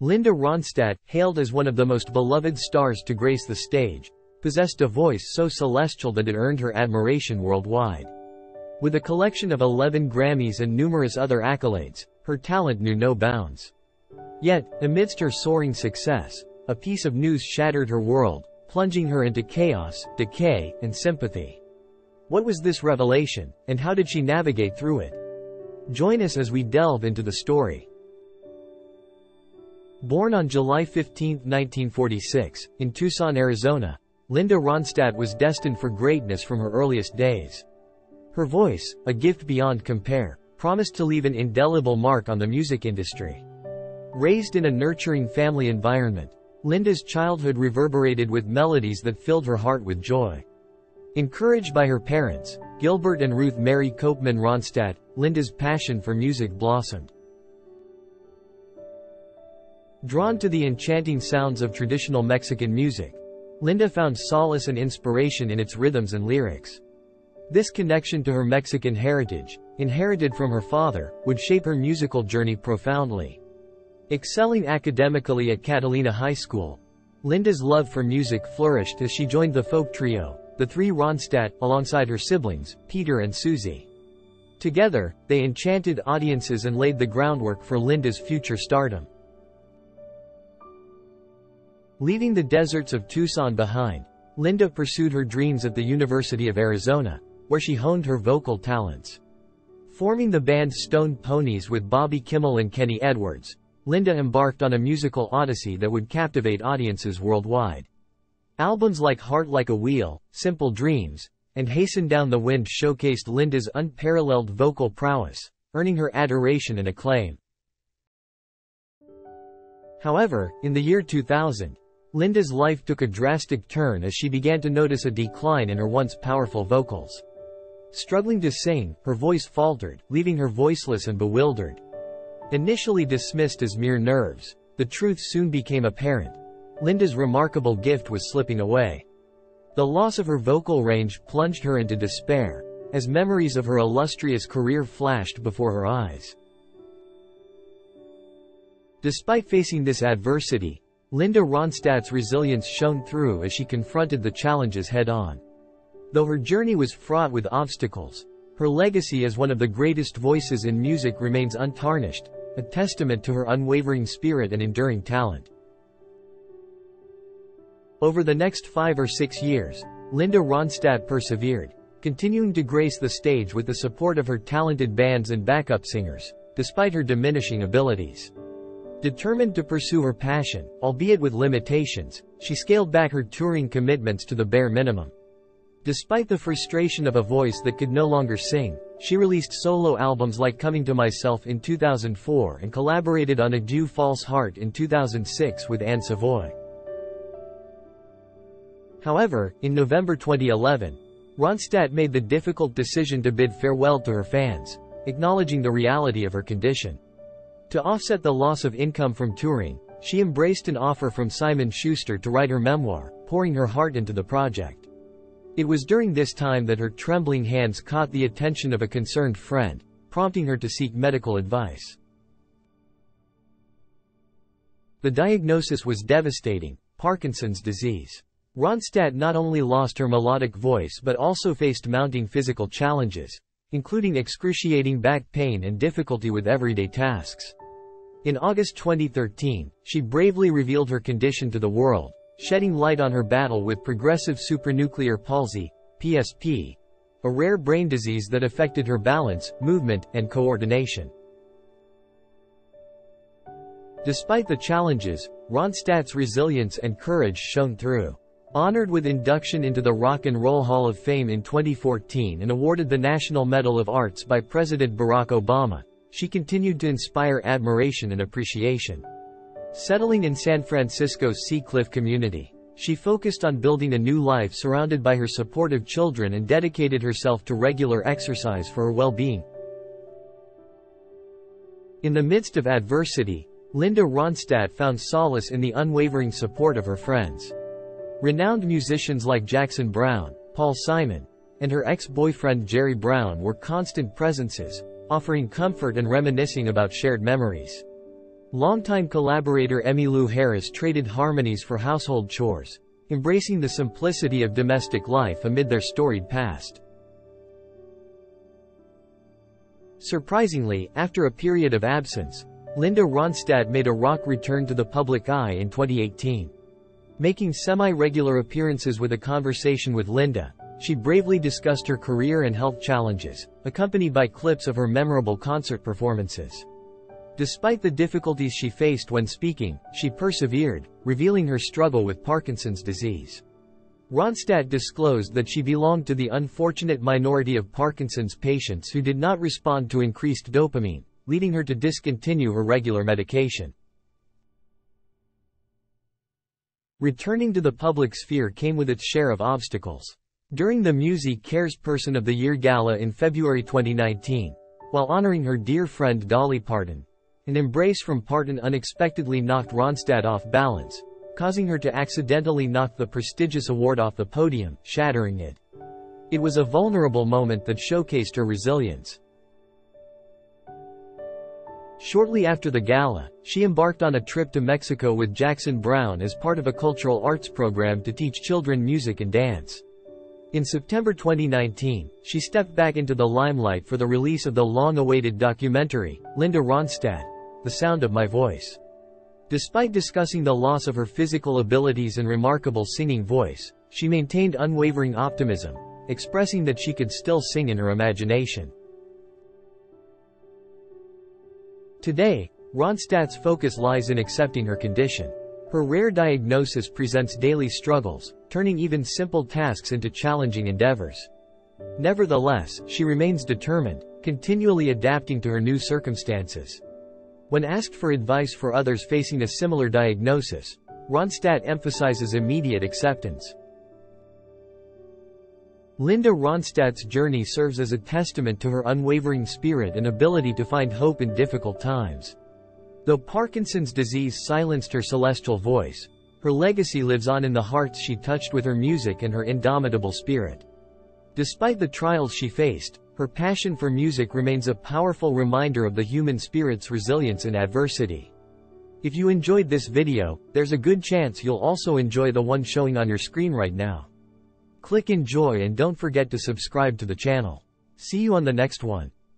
Linda Ronstadt, hailed as one of the most beloved stars to grace the stage, possessed a voice so celestial that it earned her admiration worldwide. With a collection of 11 Grammys and numerous other accolades, her talent knew no bounds. Yet, amidst her soaring success, a piece of news shattered her world, plunging her into chaos, decay, and sympathy. What was this revelation, and how did she navigate through it? Join us as we delve into the story. Born on July 15, 1946, in Tucson, Arizona, Linda Ronstadt was destined for greatness from her earliest days. Her voice, a gift beyond compare, promised to leave an indelible mark on the music industry. Raised in a nurturing family environment, Linda's childhood reverberated with melodies that filled her heart with joy. Encouraged by her parents, Gilbert and Ruth Mary Copeman Ronstadt, Linda's passion for music blossomed. Drawn to the enchanting sounds of traditional Mexican music, Linda found solace and inspiration in its rhythms and lyrics. This connection to her Mexican heritage, inherited from her father, would shape her musical journey profoundly. Excelling academically at Catalina High School, Linda's love for music flourished as she joined the folk trio, the three Ronstadt, alongside her siblings, Peter and Susie. Together, they enchanted audiences and laid the groundwork for Linda's future stardom. Leaving the deserts of Tucson behind, Linda pursued her dreams at the University of Arizona, where she honed her vocal talents. Forming the band Stone Poneys with Bobby Kimmel and Kenny Edwards, Linda embarked on a musical odyssey that would captivate audiences worldwide. Albums like Heart Like a Wheel, Simple Dreams, and Hasten Down the Wind showcased Linda's unparalleled vocal prowess, earning her adoration and acclaim. However, in the year 2000, Linda's life took a drastic turn as she began to notice a decline in her once powerful vocals. Struggling to sing, her voice faltered, leaving her voiceless and bewildered. Initially dismissed as mere nerves, the truth soon became apparent. Linda's remarkable gift was slipping away. The loss of her vocal range plunged her into despair, as memories of her illustrious career flashed before her eyes. Despite facing this adversity, Linda Ronstadt's resilience shone through as she confronted the challenges head-on. Though her journey was fraught with obstacles, her legacy as one of the greatest voices in music remains untarnished, a testament to her unwavering spirit and enduring talent. Over the next five or six years, Linda Ronstadt persevered, continuing to grace the stage with the support of her talented bands and backup singers, despite her diminishing abilities. Determined to pursue her passion, albeit with limitations, she scaled back her touring commitments to the bare minimum. Despite the frustration of a voice that could no longer sing, she released solo albums like Coming to Myself in 2004 and collaborated on *A Adieu False Heart in 2006 with Ann Savoy. However, in November 2011, Ronstadt made the difficult decision to bid farewell to her fans, acknowledging the reality of her condition. To offset the loss of income from touring, she embraced an offer from Simon Schuster to write her memoir, pouring her heart into the project. It was during this time that her trembling hands caught the attention of a concerned friend, prompting her to seek medical advice. The diagnosis was devastating, Parkinson's disease. Ronstadt not only lost her melodic voice but also faced mounting physical challenges, including excruciating back pain and difficulty with everyday tasks. In August 2013, she bravely revealed her condition to the world, shedding light on her battle with progressive supranuclear palsy, PSP, a rare brain disease that affected her balance, movement, and coordination. Despite the challenges, Ronstadt's resilience and courage shone through. Honored with induction into the Rock and Roll Hall of Fame in 2014 and awarded the National Medal of Arts by President Barack Obama, she continued to inspire admiration and appreciation. Settling in San Francisco's Sea Cliff community, she focused on building a new life surrounded by her supportive children and dedicated herself to regular exercise for her well-being. In the midst of adversity, Linda Ronstadt found solace in the unwavering support of her friends. Renowned musicians like Jackson Browne, Paul Simon, and her ex-boyfriend Jerry Brown were constant presences, offering comfort and reminiscing about shared memories. Longtime collaborator Emmylou Harris traded harmonies for household chores, embracing the simplicity of domestic life amid their storied past. Surprisingly, after a period of absence, Linda Ronstadt made a rock return to the public eye in 2018. Making semi-regular appearances with a conversation with Linda, she bravely discussed her career and health challenges, accompanied by clips of her memorable concert performances. Despite the difficulties she faced when speaking, she persevered, revealing her struggle with Parkinson's disease. Ronstadt disclosed that she belonged to the unfortunate minority of Parkinson's patients who did not respond to increased dopamine, leading her to discontinue her regular medication. Returning to the public sphere came with its share of obstacles. During the MusiCares Person of the Year Gala in February 2019, while honoring her dear friend Dolly Parton, an embrace from Parton unexpectedly knocked Ronstadt off balance, causing her to accidentally knock the prestigious award off the podium, shattering it. It was a vulnerable moment that showcased her resilience. Shortly after the gala, she embarked on a trip to Mexico with Jackson Browne as part of a cultural arts program to teach children music and dance. In September 2019, she stepped back into the limelight for the release of the long-awaited documentary, Linda Ronstadt, The Sound of My Voice. Despite discussing the loss of her physical abilities and remarkable singing voice, she maintained unwavering optimism, expressing that she could still sing in her imagination. Today, Ronstadt's focus lies in accepting her condition. Her rare diagnosis presents daily struggles, turning even simple tasks into challenging endeavors. Nevertheless, she remains determined, continually adapting to her new circumstances. When asked for advice for others facing a similar diagnosis, Ronstadt emphasizes immediate acceptance. Linda Ronstadt's journey serves as a testament to her unwavering spirit and ability to find hope in difficult times. Though Parkinson's disease silenced her celestial voice, her legacy lives on in the hearts she touched with her music and her indomitable spirit. Despite the trials she faced, her passion for music remains a powerful reminder of the human spirit's resilience in adversity. If you enjoyed this video, there's a good chance you'll also enjoy the one showing on your screen right now. Click enjoy and don't forget to subscribe to the channel. See you on the next one.